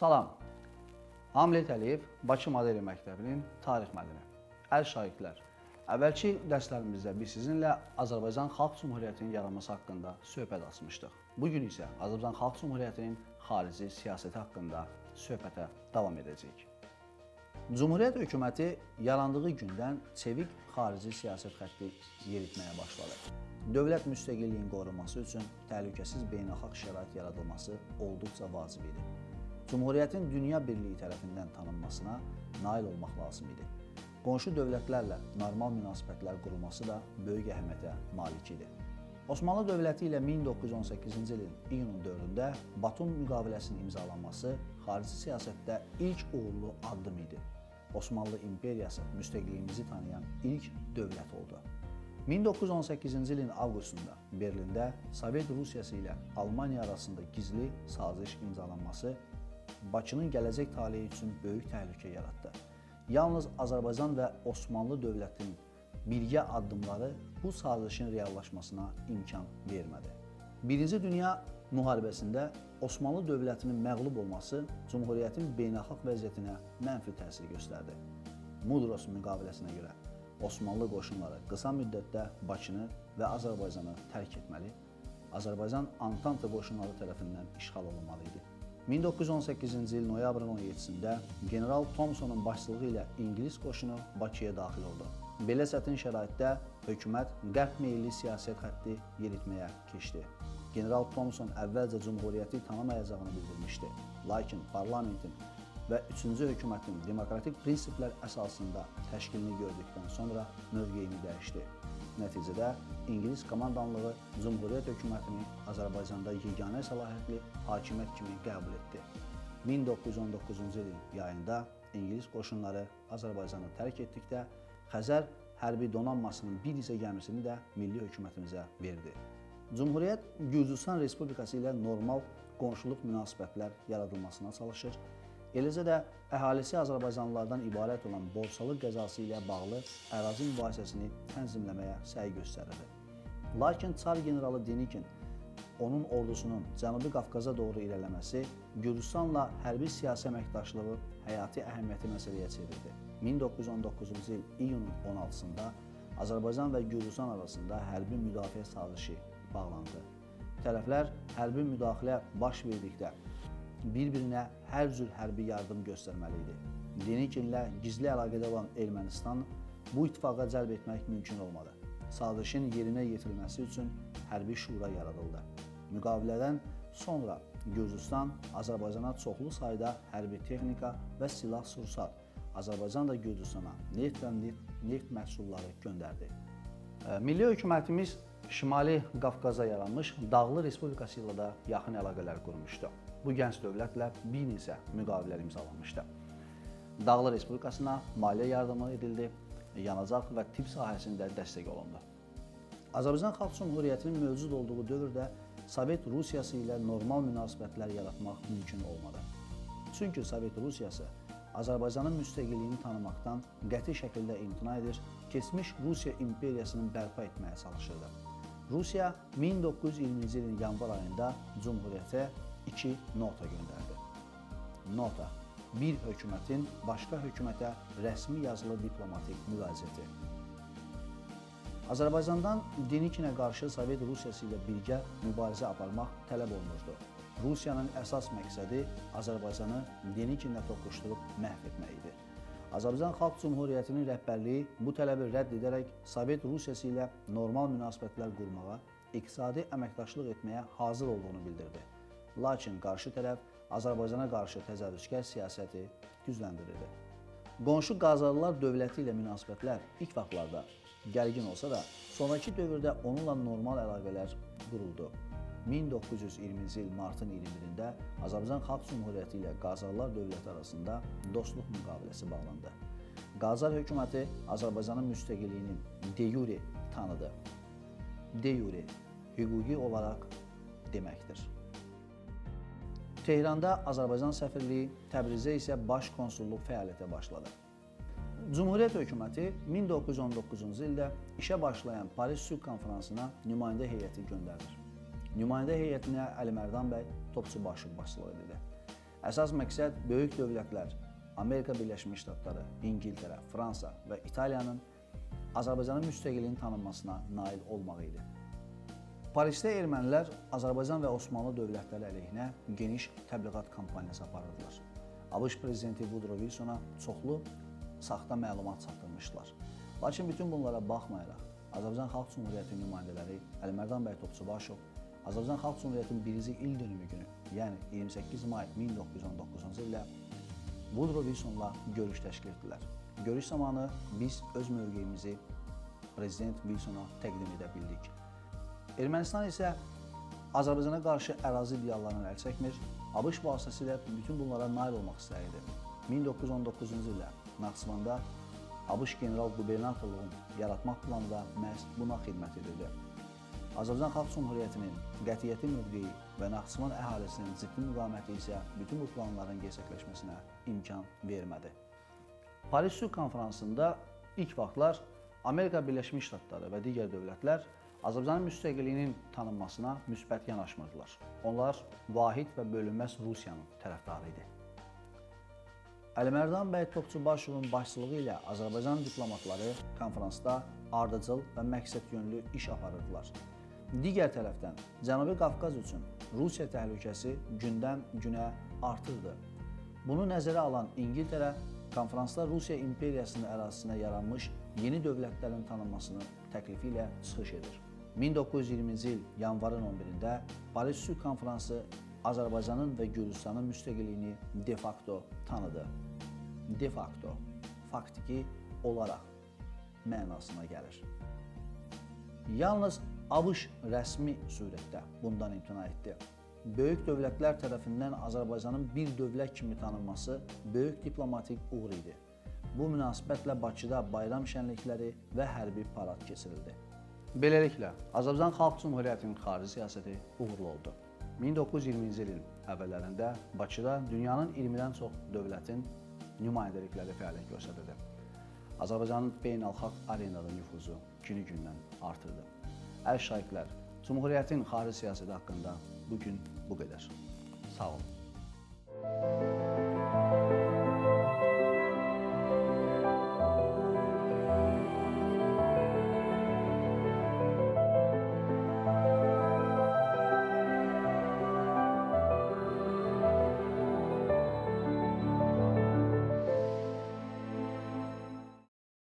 Salam. Hamlet Əliyev, Bakı Model Məktəbinin tarix müəllimi. Əl şagirdlər. Əvvəlki dərslərimizdə biz sizinlə Azərbaycan Xalq Cümhuriyyətinin yaranması haqqında söhbət açmışdıq. Bu gün isə Azərbaycan Xalq Cümhuriyyətinin xarici siyasəti haqqında söhbətə davam edəcəyik. Cümhuriyyət hökuməti yarandığı gündən çevik xarici siyasət xətti yeritməyə başladı. Dövlət müstəqilliyinin qorunması üçün təhlükəsiz beynəlxalq şərait yaradılması olduqca vacib idi. Cümhuriyyətin dünya birliyi tərəfindən tanınmasına nail olmaq lazım idi. Qonşu dövlətlərlə normal münasibətlər qurulması da böyük əhəmiyyətə malik idi. Osmanlı dövləti ilə 1918-ci ilin iyunun 4-də Batum müqaviləsinin imzalanması xarici siyasətdə ilk uğurlu addım idi. Osmanlı imperiyası müstəqilliyimizi tanıyan ilk dövlət oldu. 1918-ci ilin avqustunda Berlində Sovet Rusiyası ilə Almaniya arasında gizli saziş imzalanması Bakının gələcək taleyi üçün böyük təhlükə yaratdı. Yalnız Azərbaycan və Osmanlı dövlətinin birgə addımları bu sazişin reallaşmasına imkan vermədi. Birinci Dünya müharibəsində Osmanlı dövlətinin məğlub olması Cümhuriyyətin beynəlxalq vəziyyətinə mənfi təsir göstərdi. Mudros müqaviləsinə görə Osmanlı qoşunları qısa müddətdə Bakını və Azərbaycanı tərk etməli, Azərbaycan Antanta qoşunları tərəfindən işğal olunmalı idi. 1918-ci il noyabrın 17-sində general Thomsonun başçılığı ilə İngilis qoşunu Bakıya daxil oldu. Belə çətin şəraitdə hökumət qərb meylli siyasət xətti yeritməyə keçdi. General Thomson əvvəlcə cümhuriyyəti tanımayacağını bildirmişdi. Lakin parlamentin və 3-cü hökumətin demokratik prinsiplər əsasında təşkilini gördükdən sonra mövqeyini dəyişdi. Nəticədə İngilis komandanlığı Cümhuriyyət hökumətini Azərbaycanda yeganə səlahiyyətli hakimiyyət kimi qəbul etdi. 1919-cu ilin yayında İngilis qoşunları Azərbaycanı tərk etdikdə Xəzər hərbi donanmasının bir hissə gəmisini də milli hökumətimizə verdi. Cümhuriyyət Gürcüstan Respublikası ilə normal qonşuluq münasibətlər yaradılmasına çalışır Eləcə də əhalisi azərbaycanlılardan ibarət olan Borsalı qəzası ilə bağlı ərazi mübahisəsini tənzimləməyə səy göstərirdi. Lakin Çar generalı Denikin onun ordusunun Cənubi Qafqaza doğru irəliləməsi Gürcüstanla hərbi siyasi əməkdaşlığı həyati əhəmiyyətli məsələyə çevirdi. 1919-cu il iyunun 16-sında Azərbaycan və Gürcüstan arasında hərbi müdafiə sazişi bağlandı. Tərəflər hərbi müdaxilə baş verdikdə bir-birinə hər cür hərbi yardım göstərməli idi. Denikinlə gizli əlaqədə olan Ermənistan bu ittifaqa cəlb etmək mümkün olmadı. Sazişin yerinə yetirilməsi üçün hərbi şura yaradıldı. Müqavilədən sonra Gürcüstan Azərbaycana çoxlu sayda hərbi texnika və silah-sursat, Azərbaycan da Gürcüstana neft və neft məhsulları göndərdi. Milli hökumətimiz Şimali Qafqaza yaranmış Dağlı Respublikası ilə də yaxın əlaqələr qurmuşdu bu gənc dövlətlə bir neçə müqavilələr imzalanmışdı. Dağlı Respublikasına maliyyə yardımı edildi, yanacaq və tibb sahəsində dəstək olundu. Azərbaycan Xalq Cümhuriyyətinin mövcud olduğu dövrdə Sovet Rusiyası ilə normal münasibətlər yaratmaq mümkün olmadı. Çünki Sovet Rusiyası Azərbaycanın müstəqilliyini tanımaqdan qəti şəkildə imtina edir, keçmiş Rusiya imperiyasını bərpa etməyə çalışırdı. Rusiya 1920-ci ilin yanvar ayında Cümhuriyyətə iki nota göndərdi. Nota bir hökumətin başqa hökumətə rəsmi yazılı diplomatik müraciəti. Azərbaycandan Denikinə qarşı Sovet Rusiyası ilə birgə mübarizə aparmaq tələb olunurdu. Rusiyanın əsas məqsədi Azərbaycanı Denikinlə toqquşdurub məhv etmək idi. Azərbaycan Xalq Cümhuriyyətinin rəhbərliyi bu tələbi rədd edərək Sovet Rusiyası ilə normal münasibətlər qurmağa, iqtisadi əməkdaşlıq etməyə hazır olduğunu bildirdi. Lakin qarşı tərəf Azərbaycana qarşı təcavüzkar siyasəti gücləndirirdi. Qonşu Qazalılar dövləti ilə münasibətlər ilk vaxtlarda gərgin olsa da, sonrakı dövrdə onunla normal əlaqələr quruldu. 1920-ci il martın 21-də Azərbaycan Xalq Cümhuriyyəti ilə Qazalılar dövləti arasında dostluq müqaviləsi bağlandı. Qazar hökuməti Azərbaycanın müstəqilliyinin de yure tanıdı. De yure hüquqi olaraq deməkdir. Tehranda Azərbaycan səfirliyi, Təbrizdə isə baş konsulluq fəaliyyətə başladı. Cümhuriyyət hökuməti 1919-cu ildə işə başlayan Paris Sülh konfransına nümayəndə heyəti göndərir. Nümayəndə heyətinə Əli Mərdan bəy Topçubaşov başçılıq edirdi. Əsas məqsəd böyük dövlətlər Amerika Birləşmiş Ştatları, İngiltərə, Fransa və İtaliyanın Azərbaycanın müstəqilliyinin tanınmasına nail olmaq idi. Parisdə ermənilər Azərbaycan və Osmanlı dövlətləri əleyhinə geniş təbliğat kampaniyası aparırdılar. ABŞ prezidenti Woodrow Wilsona çoxlu saxta məlumat çatdırmışdılar. Lakin bütün bunlara baxmayaraq, Azərbaycan Xalq Cümhuriyyəti nümayəndələri Əlimərdan bəy Topçubaşov Azərbaycan Xalq Cümhuriyyətinin birinci il dönümü günü, yəni 28 may 1919-cu ildə Woodrow Wilsonla görüş təşkil etdilər. Görüş zamanı biz öz mövqeyimizi prezident Wilsona təqdim edə bildik. Ermənistan isə Azərbaycana qarşı ərazi iddialarından əl çəkmir, ABŞ vasitəsilə bütün bunlara nail olmaq istəyirdi. 1919-cu ildə Naxçıvanda ABŞ general qubernatorluğunu yaratmaq planı da məhz buna xidmət edirdi. Azərbaycan Xalq Cümhuriyyətinin qətiyyətli mövqeyi və Naxçıvan əhalisinin ciddi müqaviməti isə bütün bu planların gerçəkləşməsinə imkan vermədi. Paris Sülh Konfransında ilk vaxtlar Amerika Birləşmiş Ştatları və digər dövlətlər Azərbaycanın müstəqilliyinin tanınmasına müsbət yanaşmırdılar. Onlar vahid və bölünməz Rusiyanın tərəfdarı idi. Əlimərdan bəy Topçubaşovun başçılığı ilə Azərbaycan diplomatları konfransda ardıcıl və məqsədyönlü iş aparırdılar. Digər tərəfdən Cənubi Qafqaz üçün Rusiya təhlükəsi gündən-günə artırdı. Bunu nəzərə alan İngiltərə konfransda Rusiya imperiyasının ərazisinə yaranmış yeni dövlətlərin tanınmasını təklifi ilə çıxış edir. 1920-ci il yanvarın 11-də Paris Sülh Konfransı Azərbaycanın və Gürcüstanın müstəqilliyini de facto tanıdı. De facto, faktiki olaraq mənasına gəlir. Yalnız ABŞ rəsmi surətdə bundan imtina etdi. Böyük dövlətlər tərəfindən Azərbaycanın bir dövlət kimi tanınması böyük diplomatik uğur idi. Bu münasibətlə Bakıda bayram şənlikləri və hərbi parad keçirildi. Beləliklə, Azərbaycan Xalq Cümhuriyyətinin xarici siyasəti uğurlu oldu. 1920-ci ilin əvvəllərində Bakıda dünyanın 20-dən çox dövlətin nümayəndəlikləri fəaliyyət göstərirdi. Azərbaycanın beynəlxalq arenada nüfuzu günü-gündən artırdı. Əl şahidlər, Cümhuriyyətin xarici siyasəti haqqında bu gün bu qədər. Sağ olun.